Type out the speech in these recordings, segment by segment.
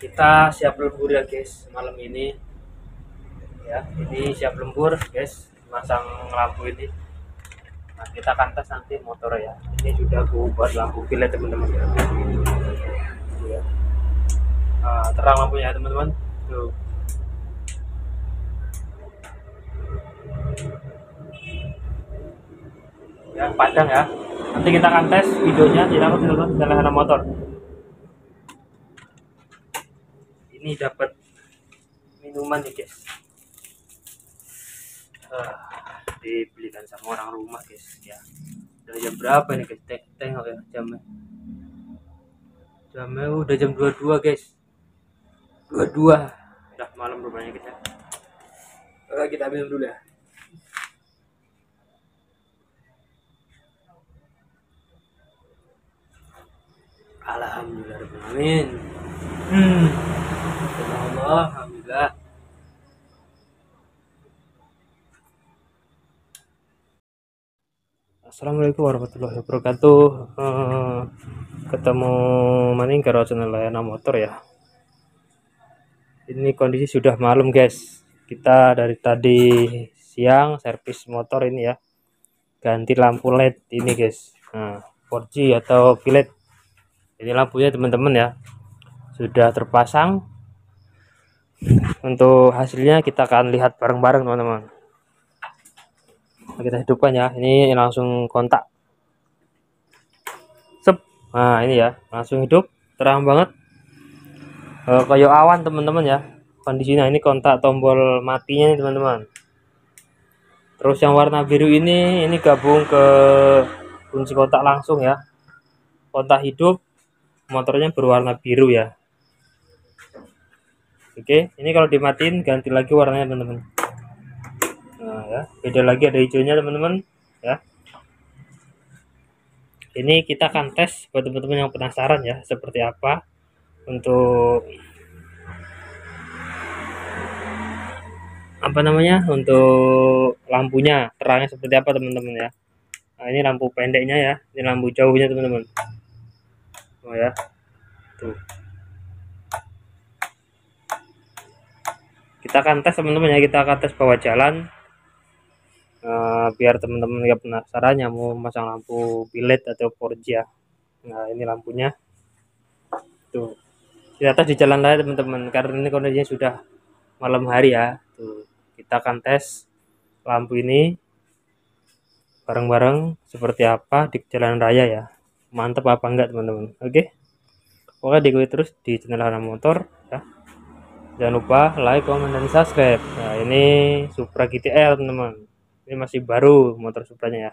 kita siap lembur ya guys malam ini. Ya ini siap lembur guys masang lampu ini. Nah kita akan tes nanti motor ya. Ini sudah aku buat lampu kilat teman-teman. Ya nah, terang lampunya ya teman-teman. Tuh. Ya padang ya. Nanti kita akan tes videonya di dalam teman motor ini dapat minuman nih guys. Uh, dibelikan sama orang rumah guys. Ya. Udah jam berapa nih guys? Teng tengok ya jamnya. Jamnya udah jam 22 guys. 22 udah malam rumahnya kita uh, kita ambil dulu ya. Alhamdulillah Amin. Hmm. Alhamdulillah. Assalamualaikum warahmatullahi wabarakatuh. Uh, ketemu maning karo channel layanan motor ya. Ini kondisi sudah malam guys. Kita dari tadi siang servis motor ini ya. Ganti lampu LED ini guys. Nah, 4G atau kilet. Ini lampunya teman-teman ya. Sudah terpasang. Untuk hasilnya kita akan lihat bareng-bareng teman-teman. Kita hidupkan ya. Ini langsung kontak. Sep. Nah ini ya. Langsung hidup. Terang banget. E, kayak awan teman-teman ya. Kondisinya ini kontak tombol matinya teman-teman. Terus yang warna biru ini ini gabung ke kunci kontak langsung ya. Kontak hidup motornya berwarna biru ya oke ini kalau dimatiin ganti lagi warnanya teman-teman. Nah ya beda lagi ada hijaunya teman-teman ya. Ini kita akan tes buat teman-teman yang penasaran ya seperti apa untuk apa namanya untuk lampunya terangnya seperti apa teman-teman ya. Nah, ini lampu pendeknya ya ini lampu jauhnya teman-teman. Oh ya. Tuh kita akan tes teman-teman ya. Kita akan tes bawah jalan. Uh, biar teman-teman nggak penasaran ya mau masang lampu bilet atau porja nah ini lampunya. Tuh. Di atas di jalan raya teman-teman karena ini kondisinya sudah malam hari ya. Tuh. Kita akan tes lampu ini bareng-bareng seperti apa di jalan raya ya. Mantep apa enggak teman-teman? Oke? Pokoknya diikuti terus di channel Hana Motor. ya jangan lupa like, comment, dan subscribe. Nah ini Supra GTL teman-teman. Ini masih baru motor Supranya ya.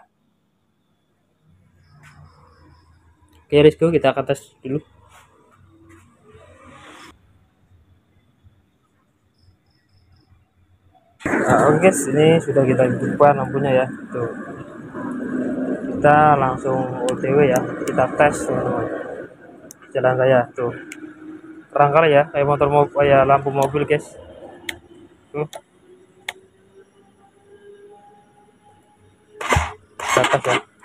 Oke Rizko kita akan tes dulu. Nah, oke guys ini sudah kita hidupkan lampunya ya. Tuh. Kita langsung OTW ya. Kita tes teman-teman. Jalan raya tuh terang ya kayak motor mobil kayak lampu mobil guys. Tuh. Atas ya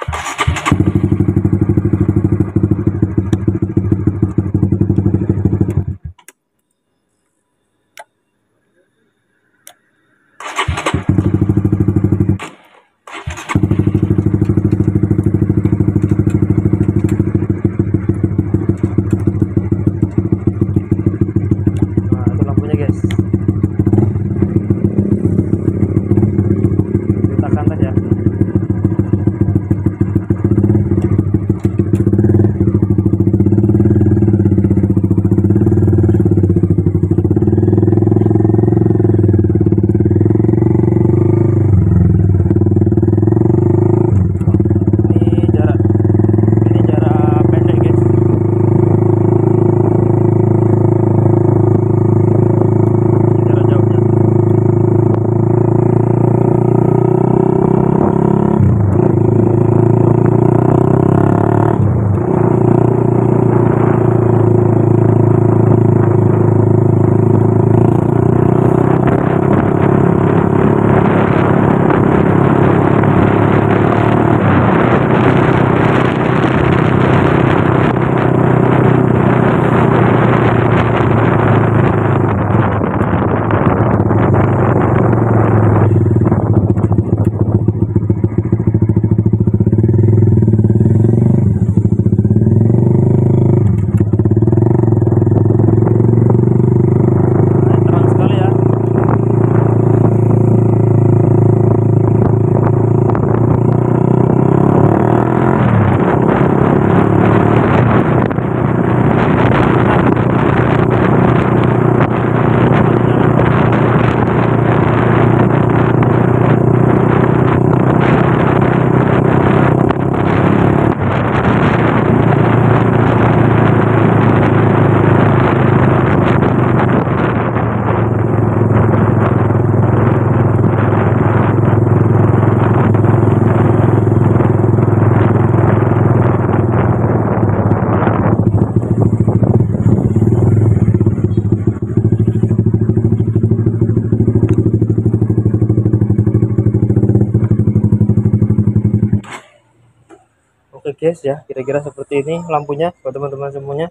guys ya. Kira-kira seperti ini lampunya buat teman-teman semuanya.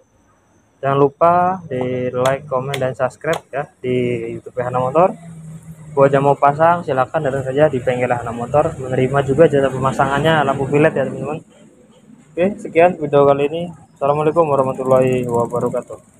Jangan lupa di like comment dan subscribe ya di YouTube Hana Motor. Buat yang mau pasang silahkan datang saja di bengkel Hana Motor. Menerima juga jasa pemasangannya lampu bilet ya teman-teman. Oke sekian video kali ini. Assalamualaikum warahmatullahi wabarakatuh